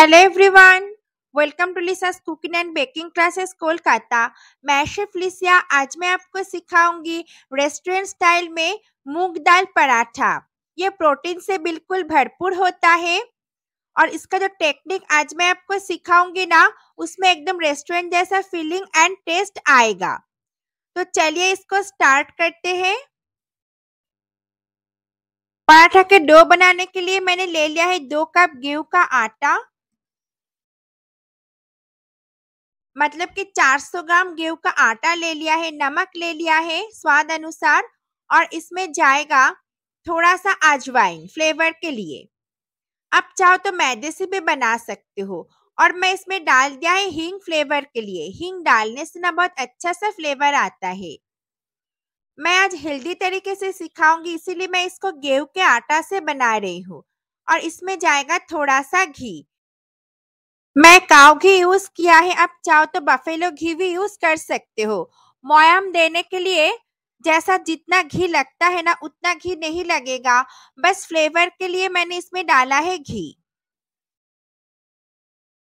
Hello everyone welcome to Lisa's cooking and baking classes Kolkata मैं chef लिसिया आज मैं आपको सिखाऊँगी रेस्टोरेंट स्टाइल में मूंग दाल पराठा। ये प्रोटीन से बिल्कुल भरपूर होता है। और इसका जो टेक्निक आज मैं आपको सिखाऊँगी ना, उसमें एकदम रेस्टोरेंट जैसा फीलिंग एंड टेस्ट आएगा। तो चलिए इसको स्टार्ट करते हैं। पराठा के डो बनाने के लिए मैंने ले लिया है दो कप गेहूँ का आटा। मतलब कि 400 ग्राम गेहूँ का आटा ले लिया है, नमक ले लिया है स्वाद अनुसार और इसमें जाएगा थोड़ा सा अजवाइन फ्लेवर के लिए। आप चाहो तो मैदे से भी बना सकते हो और मैं इसमें डाल दिया है हींग फ्लेवर के लिए। हींग डालने से ना बहुत अच्छा सा फ्लेवर आता है। मैं आज हेल्दी तरीके से सिखाऊँगी, इसीलिए मैं इसको गेहूँ के आटा से बना रही हूँ और इसमें जाएगा थोड़ा सा घी। मैं काव घी यूज़ किया है, आप चाहो तो बफेलो घी भी यूज़ कर सकते हो। मोयम देने के लिए जैसा जितना घी लगता है ना, उतना घी नहीं लगेगा। बस फ्लेवर के लिए मैंने इसमें डाला है घी।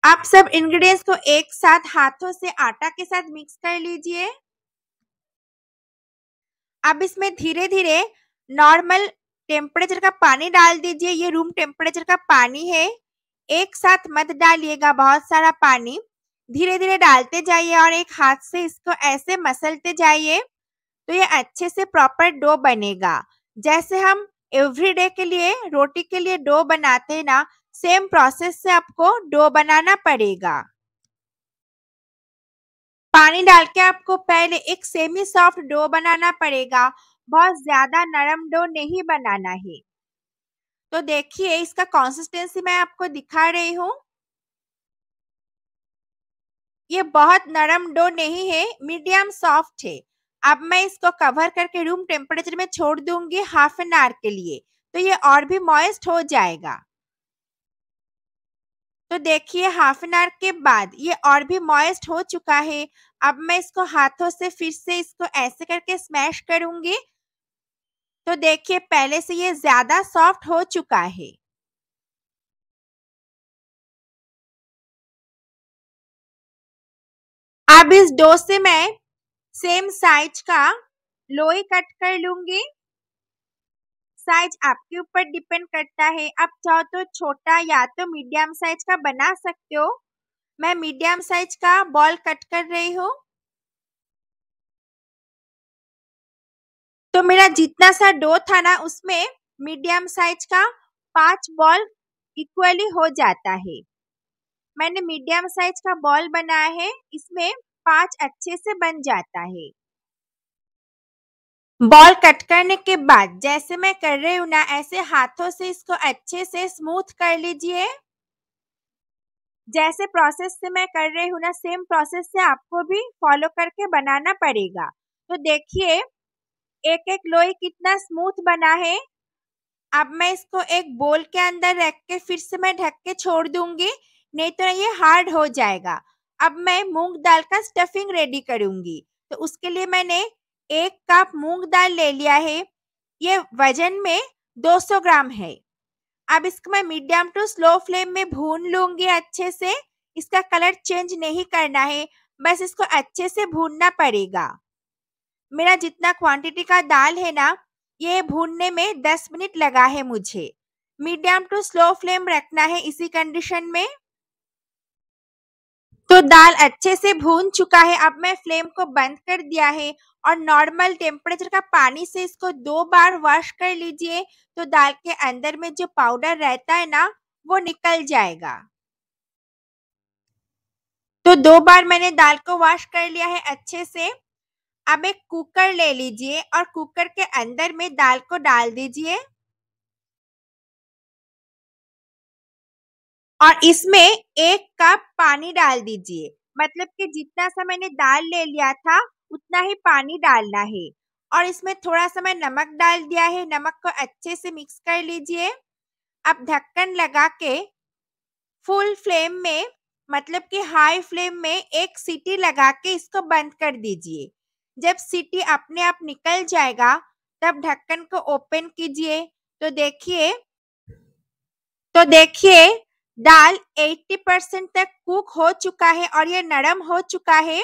आप सब इंग्रेडिएंट्स को एक साथ हाथों से आटा के साथ मिक्स कर लीजिए। अब इसमें धीरे धीरे नॉर्मल टेम्परेचर का पानी डाल दीजिए। ये रूम टेम्परेचर का पानी है। एक साथ मत डालिएगा बहुत सारा पानी। धीरे धीरे डालते जाइए और एक हाथ से इसको ऐसे मसलते जाइए तो ये अच्छे से प्रॉपर डो बनेगा। जैसे हम एवरीडे के लिए, रोटी के लिए डो बनाते ना सेम प्रोसेस से आपको डो बनाना पड़ेगा। पानी डाल के आपको पहले एक सेमी सॉफ्ट डो बनाना पड़ेगा। बहुत ज़्यादा नरम डो नहीं बनाना है। तो देखिए, इसका कंसिस्टेंसी मैं आपको दिखा रही हूँ। ये बहुत नरम डो नहीं है मीडियम सॉफ्ट है। अब मैं इसको कवर करके रूम टेम्परेचर में छोड़ दूँगी हाफ़ एन आवर के लिए तो ये और भी मॉइस्ट हो जाएगा। तो देखिए हाफ़ एन आवर के बाद ये और भी मॉइस्ट हो चुका है। अब मैं इसको हाथों से फिर से इसको ऐसे करके स्मैश करूँगी। तो देखिए, पहले से ये ज़्यादा सॉफ्ट हो चुका है। अब इस डो से मैं सेम साइज़ का लोई कट कर लूँगी। साइज़ आपके ऊपर डिपेंड करता है। आप चाहो तो छोटा या तो मीडियम साइज़ का बना सकते हो। मैं मीडियम साइज़ का बॉल कट कर रही हूँ। तो मेरा जितना सा डो था ना, उसमें मीडियम साइज़ का पाँच बॉल इक्वली हो जाता है। मैंने मीडियम साइज़ का बॉल बनाया है, इसमें पाँच अच्छे से बन जाता है। बॉल कट करने के बाद, जैसे मैं कर रही हूँ ना, ऐसे हाथों से इसको अच्छे से स्मूथ कर लीजिए। जैसे प्रोसेस से मैं कर रही हूँ ना सेम प्रोसेस से आपको भी फॉलो करके बनाना पड़ेगा। तो देखिए एक एक लोई कितना स्मूथ बना है। अब मैं इसको एक बोल के अंदर रख के फिर से मैं ढक के छोड़ दूँगी, नहीं तो ये हार्ड हो जाएगा। अब मैं मूंग दाल का स्टफिंग रेडी करूँगी। तो उसके लिए मैंने एक कप मूंग दाल ले लिया है। ये वज़न में 200 ग्राम है। अब इसको मैं मीडियम टू स्लो फ्लेम में भून लूँगी अच्छे से। इसका कलर चेंज नहीं करना है। बस इसको अच्छे से भूनना पड़ेगा। मेरा जितना क्वांटिटी का दाल है ना, ये भूनने में 10 मिनट लगा है मुझे। मीडियम टू स्लो फ्लेम रखना है इसी कंडीशन में। तो दाल अच्छे से भून चुका है, अब मैं फ्लेम को बंद कर दिया है और नॉर्मल टेम्परेचर का पानी से इसको दो बार वॉश कर लीजिए तो दाल के अंदर में जो पाउडर रहता है ना, वो निकल जाएगा। तो दो बार मैंने दाल को वॉश कर लिया है अच्छे से। अब एक कुकर ले लीजिए और कुकर के अंदर में दाल को डाल दीजिए। और इसमें एक कप पानी डाल दीजिए। मतलब कि जितना सा मैंने दाल ले लिया था, उतना ही पानी डालना है। और इसमें थोड़ा सा मैं नमक डाल दिया है। नमक को अच्छे से मिक्स कर लीजिए। अब ढक्कन लगा के फुल फ्लेम में मतलब कि हाई फ्लेम में एक सीटी लगा के इसको बंद कर दीजिए। जब सीटी अपने आप निकल जाएगा, तब ढक्कन को ओपन कीजिए। तो देखिए तो देखिए, दाल 80 परसेंट तक कुक हो चुका है और ये नरम हो चुका है।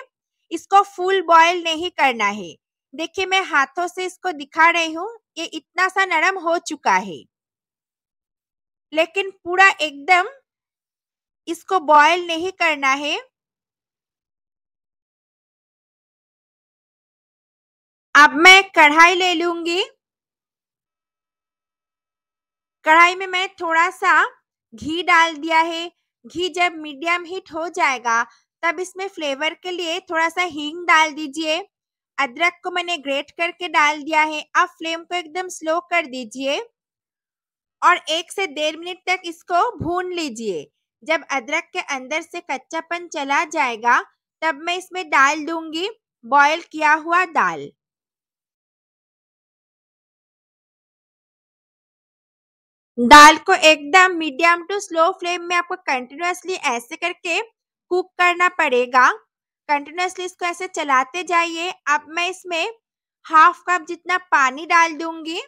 इसको फुल बॉयल नहीं करना है। देखिए, मैं हाथों से इसको दिखा रही हूँ। ये इतना सा नरम हो चुका है। लेकिन पूरा एकदम इसको बॉयल नहीं करना है। अब मैं कढ़ाई ले लूँगी। कढ़ाई में मैं थोड़ा सा घी डाल दिया है। घी जब मीडियम हीट हो जाएगा, तब इसमें फ्लेवर के लिए थोड़ा सा हींग डाल दीजिए। अदरक को मैंने ग्रेट करके डाल दिया है। अब फ्लेम को एकदम स्लो कर दीजिए और एक से डेढ़ मिनट तक इसको भून लीजिए। जब अदरक के अंदर से कच्चापन चला जाएगा, तब मैं इसमें डाल दूँगी। बॉयल किया हुआ दाल। दाल को एकदम मीडियम टू स्लो फ्लेम में आपको कंटिन्यूसली ऐसे करके कुक करना पड़ेगा। कंटिन्यूसली इसको ऐसे चलाते जाइए। अब मैं इसमें हाफ़ कप जितना पानी डाल दूँगी।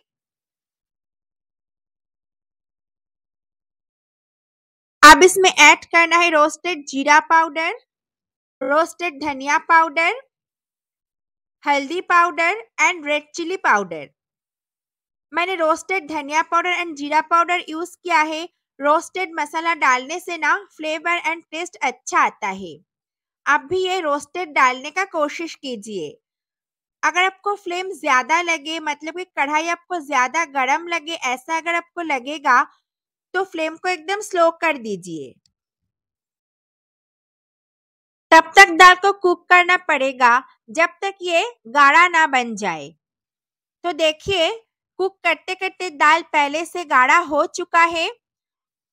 अब इसमें ऐड करना है रोस्टेड जीरा पाउडर, रोस्टेड धनिया पाउडर, हल्दी powder and red chilli powder. मैंने रोस्टेड धनिया पाउडर एंड जीरा पाउडर यूज़ किया है। रोस्टेड मसाला डालने से ना फ्लेवर एंड टेस्ट अच्छा आता है। आप भी ये रोस्टेड डालने का कोशिश कीजिए। अगर आपको फ्लेम ज़्यादा लगे मतलब कि कढ़ाई आपको ज़्यादा गर्म लगे, ऐसा अगर आपको लगेगा तो फ्लेम को एकदम स्लो कर दीजिए। तब तक दाल को कुक करना पड़ेगा, जब तक ये गाढ़ा ना बन जाए। तो देखिए कुक करते करते दाल पहले से गाढ़ा हो चुका है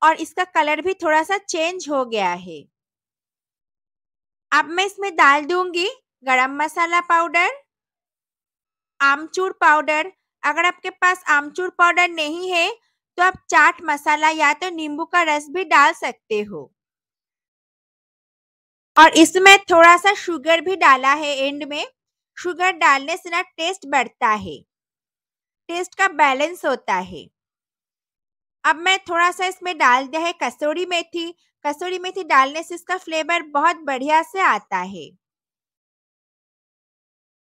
और इसका कलर भी थोड़ा सा चेंज हो गया है। अब मैं इसमें डाल दूँगी, गरम मसाला पाउडर, आमचूर पाउडर। अगर आपके पास आमचूर पाउडर नहीं है तो आप चाट मसाला या तो नींबू का रस भी डाल सकते हो। और इसमें थोड़ा सा शुगर भी डाला है एंड में। शुगर डालने से ना टेस्ट बढ़ता है। टेस्ट का बैलेंस होता है। अब मैं थोड़ा सा इसमें डाल दिया है कसूरी मेथी। कसूरी मेथी डालने से इसका फ्लेवर बहुत बढ़िया से आता है।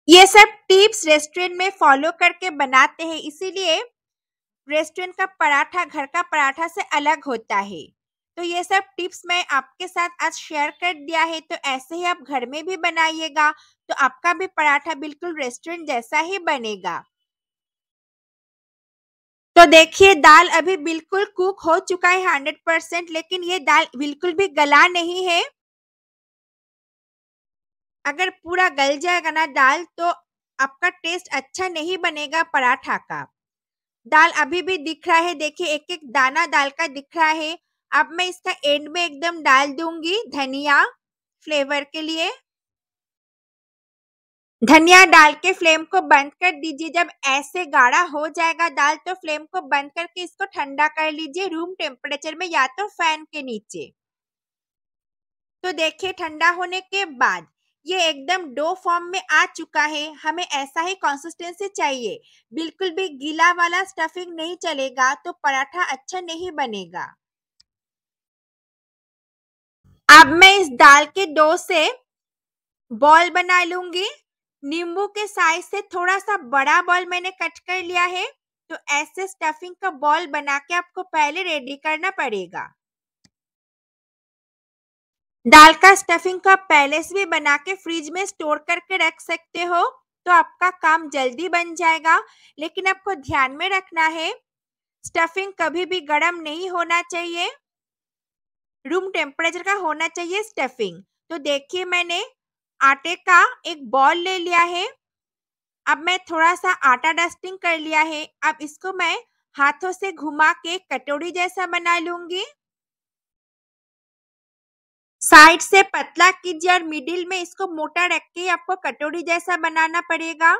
ये सब टिप्स रेस्टोरेंट में फॉलो करके बनाते हैं, इसीलिए रेस्टोरेंट का पराठा, घर का पराठा से अलग होता है। तो ये सब टिप्स मैं आपके साथ आज शेयर कर दिया है तो ऐसे ही आप घर में भी बनाइएगा तो आपका भी पराठा बिल्कुल रेस्टोरेंट जैसा ही बनेगा। तो देखिए, दाल अभी बिल्कुल कुक हो चुका है हंड्रेड परसेंट, लेकिन ये दाल बिल्कुल भी गला नहीं है। अगर पूरा गल जाएगा ना दाल तो आपका टेस्ट अच्छा नहीं बनेगा पराठा का। दाल अभी भी दिख रहा है, देखिए एक एक दाना दाल का दिख रहा है। अब मैं इसका एंड में एकदम डाल दूँगी धनिया फ्लेवर के लिए। धनिया डाल के फ्लेम को बंद कर दीजिए। जब ऐसे गाढ़ा हो जाएगा दाल तो फ्लेम को बंद करके इसको ठंडा कर लीजिए रूम टेम्परेचर में या तो फ़ैन के नीचे। तो देखिए, ठंडा होने के बाद ये एकदम डो फॉर्म में आ चुका है। हमें ऐसा ही कंसिस्टेंसी चाहिए। बिल्कुल भी गीला वाला स्टफिंग नहीं चलेगा तो पराठा अच्छा नहीं बनेगा। अब मैं इस दाल के डो से बॉल बना लूँगी। नींबू के साइज़ से थोड़ा सा बड़ा बॉल मैंने कट कर लिया है तो ऐसे स्टफिंग का बॉल बना के आपको पहले रेडी करना पड़ेगा। दाल का स्टफिंग को पहले से भी बना के फ्रिज में स्टोर करके रख सकते हो तो आपका काम जल्दी बन जाएगा, लेकिन आपको ध्यान में रखना है स्टफिंग कभी भी गर्म नहीं होना चाहिए रूम टेम्परेचर का होना चाहिए स्टफिंग तो देखिए मैंने आटे का एक बॉल ले लिया है। अब मैं थोड़ा सा आटा डस्टिंग कर लिया है। अब इसको मैं हाथों से घुमा के कटोरी जैसा बना लूँगी। साइड से पतला कीजिए और मिडिल में इसको मोटा रख के आपको कटोरी जैसा बनाना पड़ेगा।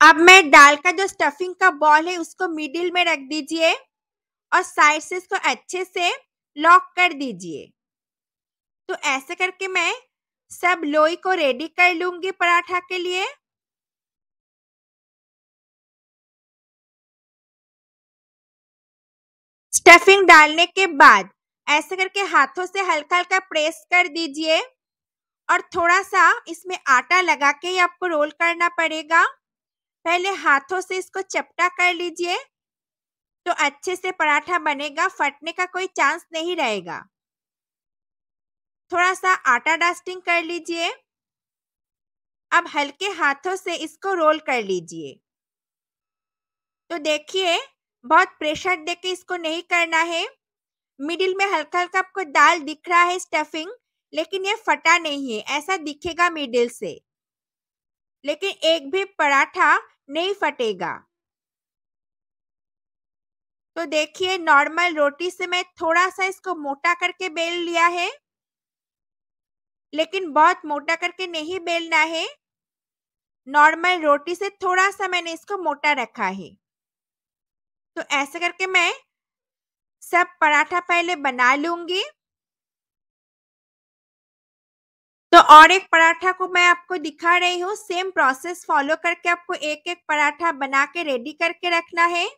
अब मैं दाल का जो स्टफिंग का बॉल है उसको मिडिल में रख दीजिए। और साइड से इसको अच्छे से लॉक कर दीजिए। तो ऐसे करके मैं सब लोई को रेडी कर लूँगी पराठा के लिए। स्टफिंग डालने के बाद ऐसे करके हाथों से हल्का हल्का प्रेस कर दीजिए। और थोड़ा सा इसमें आटा लगा के ही आपको रोल करना पड़ेगा। पहले हाथों से इसको चपटा कर लीजिए। तो अच्छे से पराठा बनेगा, फटने का कोई चांस नहीं रहेगा। थोड़ा सा आटा डस्टिंग कर लीजिए। अब हल्के हाथों से इसको रोल कर लीजिए। तो देखिए, बहुत प्रेशर देके इसको नहीं करना है। मिडिल में हल्का हल्का आपको दाल दिख रहा है स्टफिंग, लेकिन ये फटा नहीं है, ऐसा दिखेगा मिडिल से। लेकिन एक भी पराठा नहीं फटेगा। तो देखिए नॉर्मल रोटी से मैं थोड़ा सा इसको मोटा करके बेल लिया है। लेकिन बहुत मोटा करके नहीं बेलना है। नॉर्मल रोटी से थोड़ा सा मैंने इसको मोटा रखा है। तो ऐसे करके मैं सब पराठा पहले बना लूँगी। तो और एक पराठा को मैं आपको दिखा रही हूँ। सेम प्रोसेस फॉलो करके आपको एक एक पराठा बना के रेडी करके रखना है।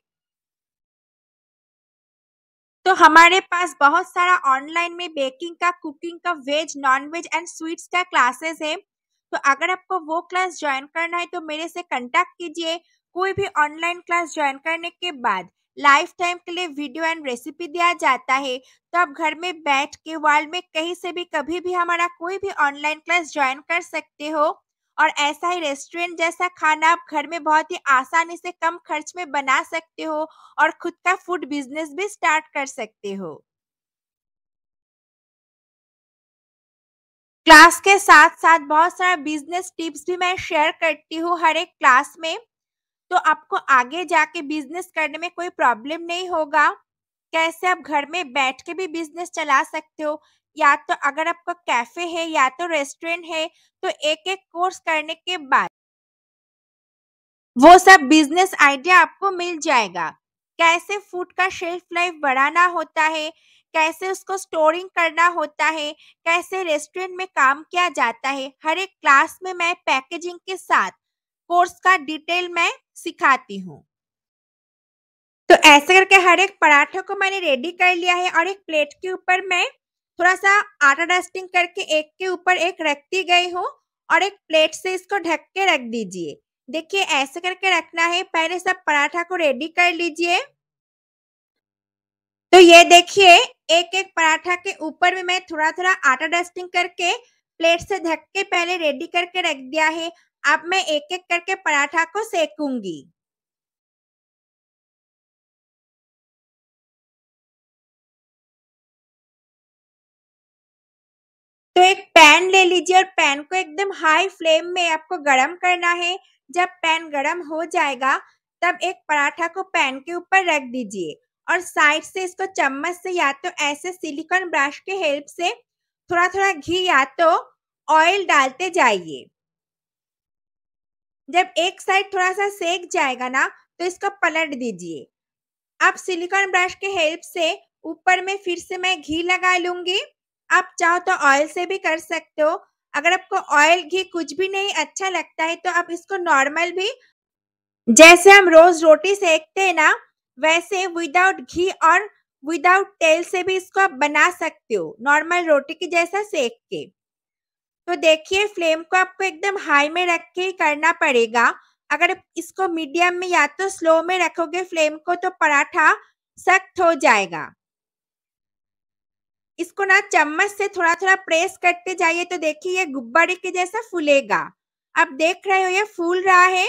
तो हमारे पास बहुत सारा ऑनलाइन में बेकिंग का कुकिंग का veg non veg and sweets का क्लासेस है। तो अगर आपको वो क्लास ज्वाइन करना है तो मेरे से कांटेक्ट कीजिए। कोई भी ऑनलाइन क्लास ज्वाइन करने के बाद लाइफ टाइम के लिए वीडियो एंड रेसिपी दिया जाता है। तो आप घर में बैठ के वर्ल्ड में कहीं से भी कभी भी हमारा कोई भी ऑनलाइन क्लास ज्वाइन कर सकते हो। और ऐसा ही रेस्टोरेंट जैसा खाना आप घर में बहुत ही आसानी से कम खर्च में बना सकते हो और खुद का फ़ूड बिज़नेस भी स्टार्ट कर सकते हो। क्लास के साथ साथ बहुत सारा बिज़नेस टिप्स भी मैं शेयर करती हूँ हर एक क्लास में। तो आपको आगे जाके बिज़नेस करने में कोई प्रॉब्लम नहीं होगा। कैसे आप घर में बैठ के भी बिज़नेस चला सकते हो या तो अगर आपका कैफ़े है या तो रेस्टोरेंट है तो एक एक कोर्स करने के बाद वो सब बिज़नेस आइडिया आपको मिल जाएगा। कैसे फ़ूड का शेल्फ लाइफ बढ़ाना होता है, कैसे उसको स्टोरिंग करना होता है, कैसे रेस्टोरेंट में काम किया जाता है, हर एक क्लास में मैं पैकेजिंग के साथ कोर्स का डिटेल मैं सिखाती हूँ। तो ऐसे करके हर एक पराठे को मैंने रेडी कर लिया है और एक प्लेट के ऊपर मैं थोड़ा सा आटा डस्टिंग करके एक के ऊपर एक रखती गई हूँ और एक प्लेट से इसको ढक के रख दीजिए। देखिए, ऐसे करके रखना है। पहले सब पराठा को रेडी कर लीजिए। तो ये देखिए एक एक पराठा के ऊपर में मैं थोड़ा थोड़ा आटा डस्टिंग करके प्लेट से ढक के पहले रेडी करके रख दिया है। अब मैं एक एक करके पराठा को सेकूँगी। तो एक पैन ले लीजिए और पैन को एकदम हाई फ्लेम में आपको गरम करना है। जब पैन गरम हो जाएगा, तब एक पराठा को पैन के ऊपर रख दीजिए और साइड से इसको चम्मच से या तो ऐसे सिलिकॉन ब्रश के हेल्प से थोड़ा थोड़ा घी या तो ऑयल डालते जाइए। जब एक साइड थोड़ा सा सेक जाएगा ना तो इसको पलट दीजिए। अब सिलिकॉन ब्रश के हेल्प से ऊपर में फिर से मैं घी लगा लूँगी। आप चाहो तो ऑयल से भी कर सकते हो। अगर आपको ऑयल घी कुछ भी नहीं अच्छा लगता है तो आप इसको नॉर्मल भी जैसे हम रोज रोटी सेकते हैं ना, वैसे विदाउट घी और विदाउट तेल से भी इसको आप बना सकते हो नॉर्मल रोटी की जैसा सेक के। तो देखिए फ्लेम को आपको एकदम हाई में रख के ही करना पड़ेगा। अगर इसको मीडियम में या तो स्लो में रखोगे फ्लेम को तो पराठा सख्त हो जाएगा। इसको ना चम्मच से थोड़ा थोड़ा प्रेस करते जाइए तो देखिए ये गुब्बारे के जैसा फूलेगा। आप देख रहे हो ये फूल रहा है।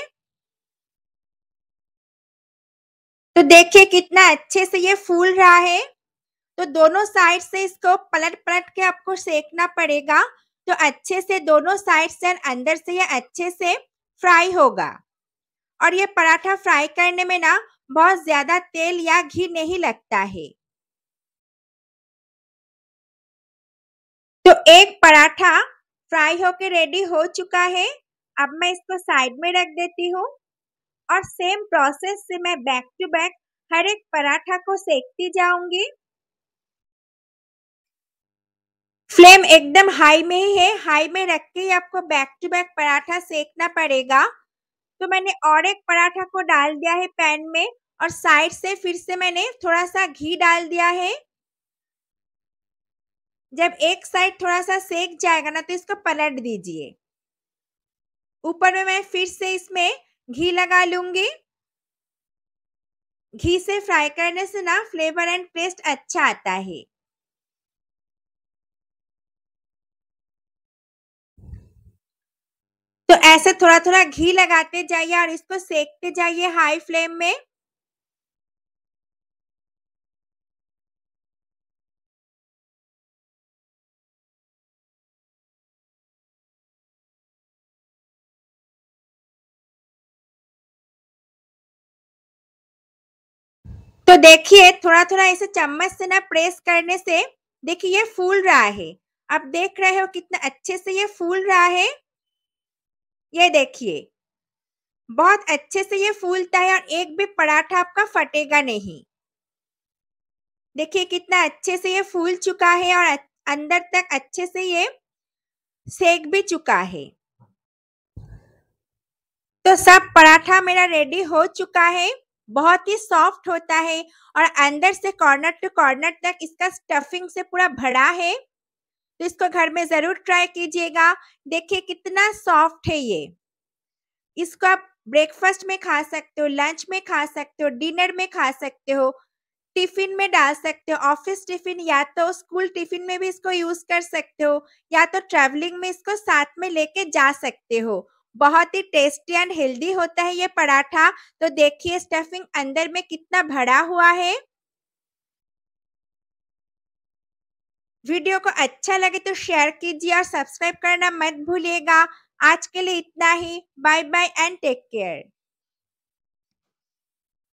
तो देखिए कितना अच्छे से ये फूल रहा है। तो दोनों साइड से इसको पलट पलट के आपको सेकना पड़ेगा। तो अच्छे से दोनों साइड से अंदर से ये अच्छे से फ्राई होगा। और ये पराठा फ्राई करने में ना बहुत ज़्यादा तेल या घी नहीं लगता है। तो एक पराठा फ्राई होके रेडी हो चुका है। अब मैं इसको साइड में रख देती हूँ और सेम प्रोसेस से मैं बैक टू बैक हर एक पराठा को सेकती जाऊँगी। फ्लेम एकदम हाई में ही। है हाई में रख के ही आपको बैक टू बैक पराठा सेकना पड़ेगा। तो मैंने और एक पराठा को डाल दिया है पैन में और साइड से फिर से मैंने थोड़ा सा घी डाल दिया है। जब एक साइड थोड़ा सा सेक जाएगा ना तो इसको पलट दीजिए। ऊपर में मैं फिर से इसमें घी लगा लूँगी। घी से फ्राई करने से ना फ्लेवर एंड टेस्ट अच्छा आता है। तो ऐसे थोड़ा थोड़ा घी लगाते जाइए और इसको सेकते जाइए हाई फ्लेम में। तो देखिए थोड़ा थोड़ा इसे चम्मच से ना प्रेस करने से, देखिए ये फूल रहा है। आप देख रहे हो कितना अच्छे से ये फूल रहा है। ये देखिए, बहुत अच्छे से ये फूलता है और एक भी पराठा आपका फटेगा नहीं। देखिए कितना अच्छे से ये फूल चुका है और अंदर तक अच्छे से ये सेक भी चुका है। तो सब पराठा मेरा रेडी हो चुका है। बहुत ही सॉफ्ट होता है और अंदर से कॉर्नर टू कॉर्नर तक इसका स्टफिंग से पूरा भरा है। तो इसको घर में ज़रूर ट्राई कीजिएगा। देखिए कितना सॉफ्ट है ये। इसको आप ब्रेकफास्ट में खा सकते हो लंच में खा सकते हो डिनर में खा सकते हो टिफ़िन में डाल सकते हो ऑफ़िस टिफ़िन या तो स्कूल टिफ़िन में भी इसको यूज़ कर सकते हो, या तो ट्रेवलिंग में इसको साथ में लेके जा सकते हो। बहुत ही टेस्टी एंड हेल्दी होता है ये पराठा। तो देखिए स्टफिंग अंदर में कितना भरा हुआ है। वीडियो को अच्छा लगे तो शेयर कीजिए और सब्सक्राइब करना मत भूलिएगा। आज के लिए इतना ही। Bye bye and take care